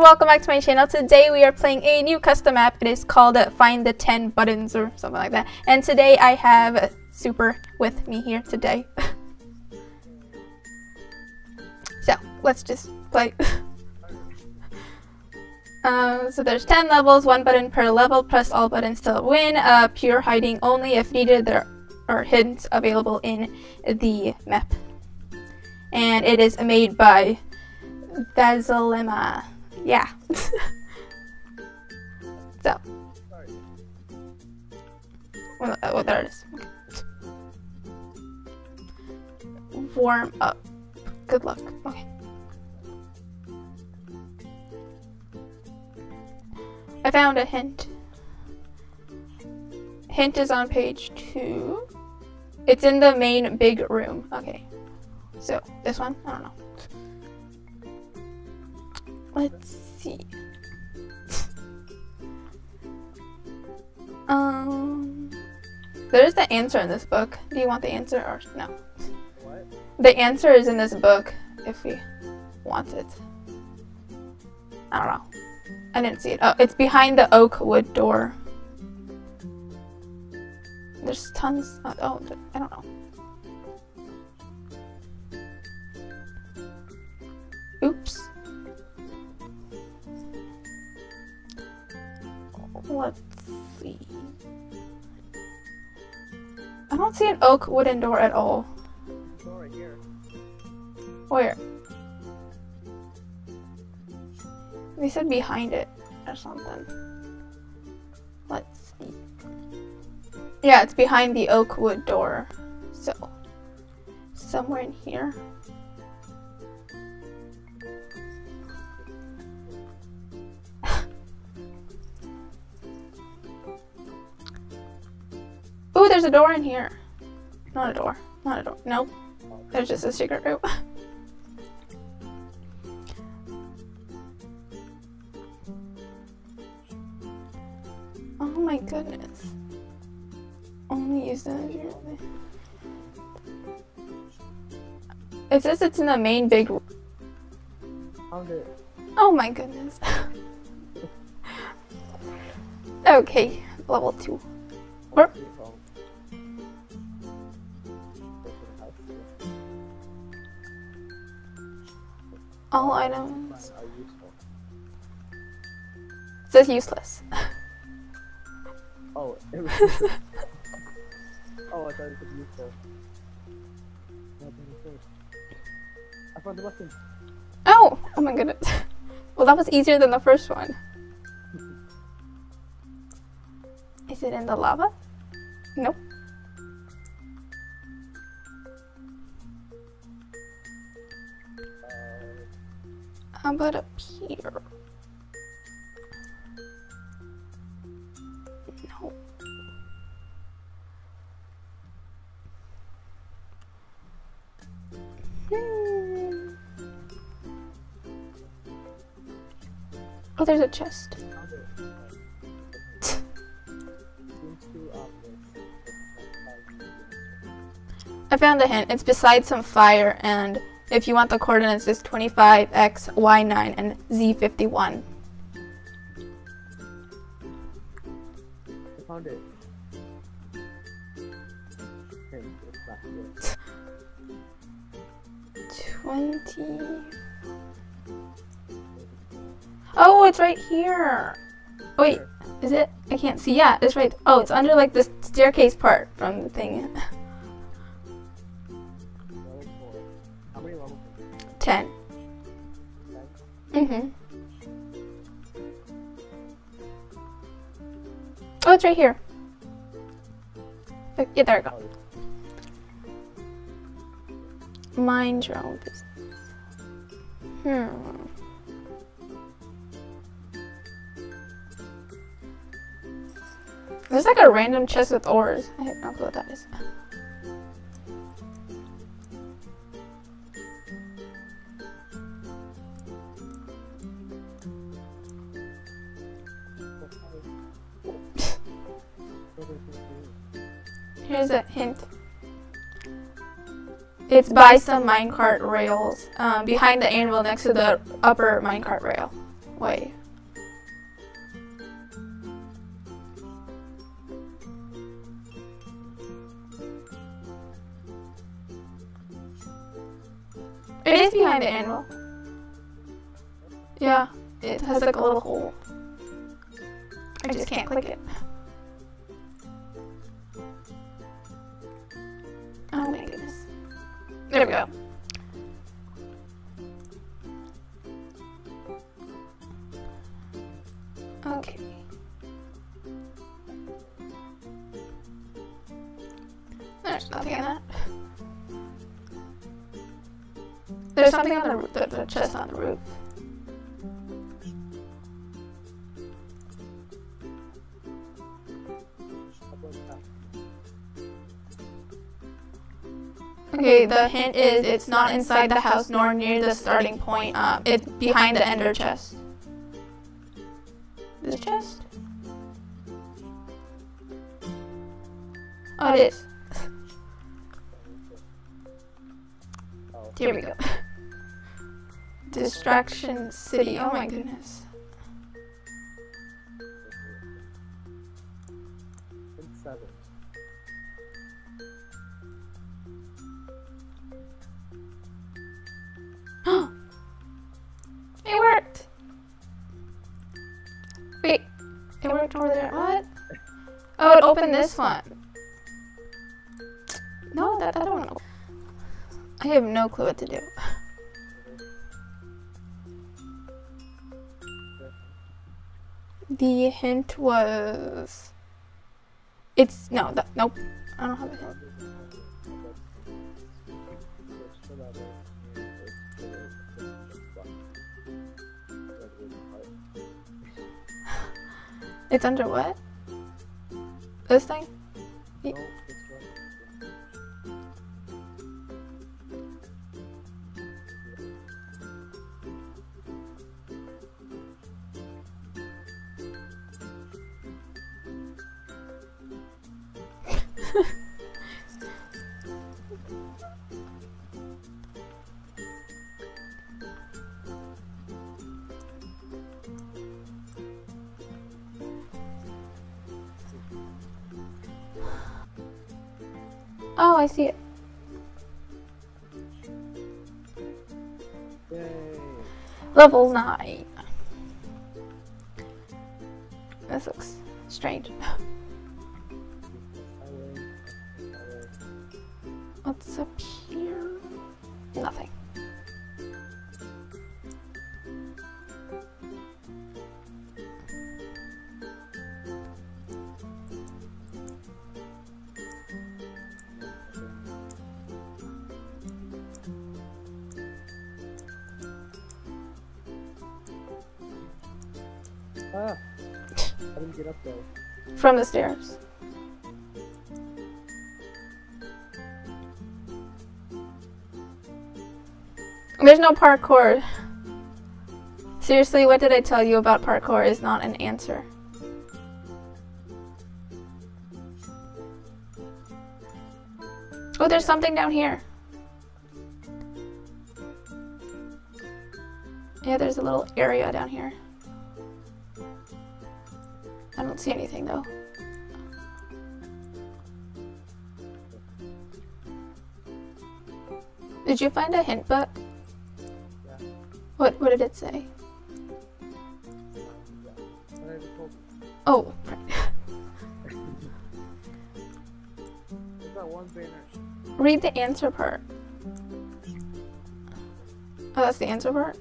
welcome back to my channel. Today we are playing a new custom map. It is called Find the 10 Buttons or something like that. And today I have Super with me here today. so, let's just play. uh, so there's 10 levels, one button per level, press all buttons to win. Uh, pure hiding only if needed. There are hints available in the map. And it is made by Vasilima. Yeah. so. Well, oh, there it is. Warm up. Good luck. Okay. I found a hint. Hint is on page two. It's in the main big room. Okay. So, this one? I don't know. Let's see. um, there's the answer in this book. Do you want the answer or no? What? The answer is in this book if we want it. I don't know. I didn't see it. Oh, it's behind the oak wood door. There's tons. Of, oh, I don't know. Let's see. I don't see an oak wooden door at all. Where? They said behind it or something. Let's see. Yeah, it's behind the oak wood door. So, somewhere in here. There's a door in here. Not a door. Not a door. Nope. There's just a secret room. oh my goodness. Only use energy. It says it's in the main big room. Oh my goodness. okay, level 2. Where? All items. Are useful. It says useless. Oh, it was. oh, I thought it was useful. What did it say? I found the button. Oh! Oh my goodness. Well, that was easier than the first one. Is it in the lava? Nope. How about up here? No. Hmm. Oh, there's a chest. I found a hint. It's beside some fire, and if you want the coordinates, it's 25x, y9, and z51. Found it. Okay, it's back here. 20. Oh, it's right here. Wait, is it? I can't see. Yeah, it's right. Oh, it's under like the staircase part from the thing. 10. Mm-hmm. Oh, it's right here. Yeah, there we go. Mind your own business. Hmm. There's like a random chest with ores. I have no clue what that is. Here's a hint. It's by some minecart rails, um, behind the anvil next to the upper minecart rail. way. It is behind the anvil. Yeah, it has like a little hole. I just can't click it. There we go. Okay. There's nothing in that. There's something on the, the, the chest on the roof. Okay, the hint is it's not inside the house nor near the starting point. Um, it's behind the ender chest. This chest? Oh, it is. Oh, Here we go. Distraction City. Oh my goodness. Wait, it worked over there. What? Oh, it opened this one. No, that I don't know. I have no clue what to do. The hint was. It's no, that nope. I don't have a hint. It's under what? This thing? Oh, I see it. Yay! Level 9. This looks strange. What's up here? Nothing. Ah! I didn't get up there. From the stairs. There's no parkour. Seriously, what did I tell you about parkour is not an answer. Oh, there's something down here. Yeah, there's a little area down here. I don't see anything though. Did you find a hint book? Yeah. What what did it say? What I just told you. Oh, right. That one read the answer part. Oh, that's the answer part?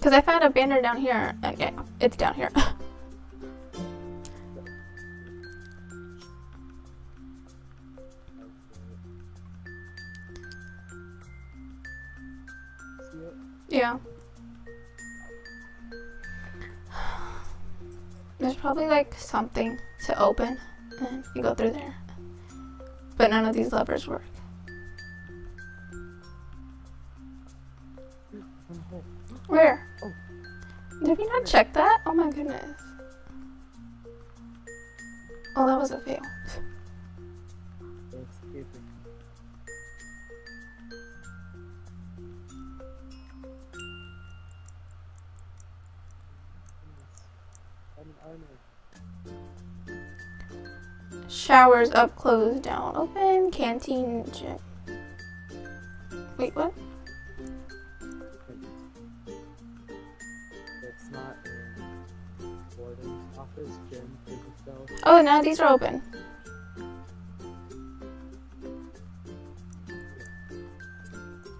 Because I found a banner down here. yeah, it's down here. Yeah. There's probably like something to open and you go through there. But none of these levers work. Check that? Oh my goodness. Oh, that was a fail. Showers up, closed down, open, canteen, gym. Wait, what? Office, gym. Oh, now these are open.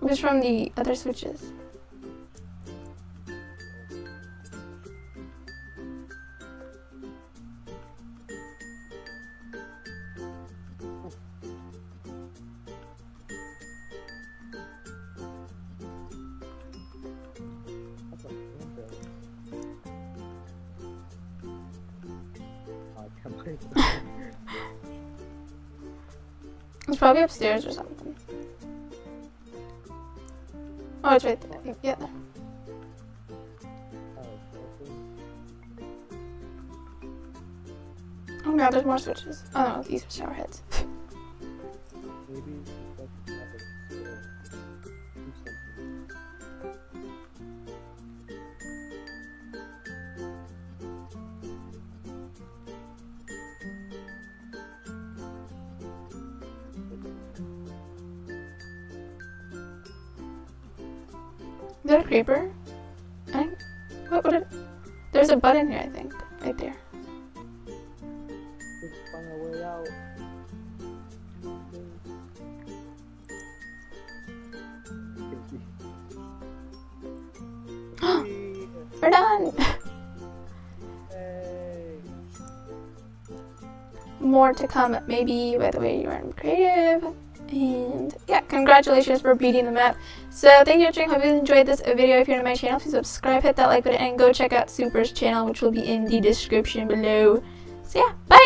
Just from the other switches. It's probably upstairs or something. Oh, it's right there. Yeah. Oh. God, there's more switches. Oh no, these are shower heads. That a creeper? I. What would it? There's a button here, I think. Right there. Let's find our way out. Hey. We're done! More to come, maybe, by the way you are creative. And yeah, congratulations for beating the map. So thank you for watching. Hope you enjoyed this video. If you're new to my channel, please subscribe, hit that like button, and go check out Super's channel, which will be in the description below. So yeah, bye!